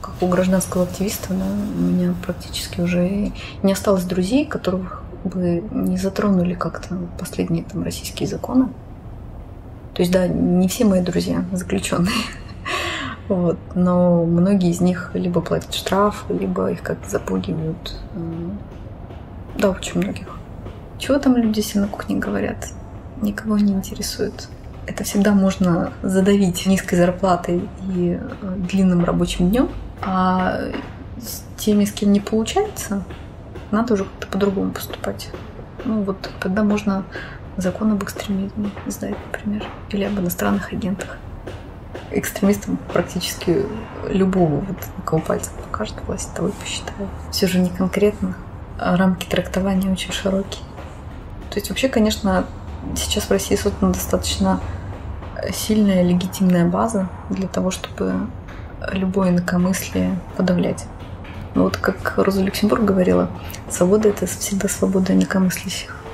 как у гражданского активиста, да, у меня практически уже не осталось друзей, которых бы не затронули как-то последние там российские законы. То есть, да, не все мои друзья заключенные. Вот. Но многие из них либо платят штраф, либо их как-то запугивают. Да, очень многих. Чего там люди все на кухне говорят? Никого не интересует. Это всегда можно задавить низкой зарплатой и э, длинным рабочим днем, а с теми, с кем не получается, надо уже как-то по-другому поступать. Ну вот тогда можно закон об экстремизме издать, например, или об иностранных агентах. Экстремистам практически любого, вот на кого пальцем покажет власть, того и посчитает. Все же не конкретно, а рамки трактования очень широкие. То есть вообще, конечно, сейчас в России создана достаточно сильная легитимная база для того, чтобы любое инакомыслие подавлять. Но вот как Роза Люксембург говорила, свобода — это всегда свобода инакомыслящих.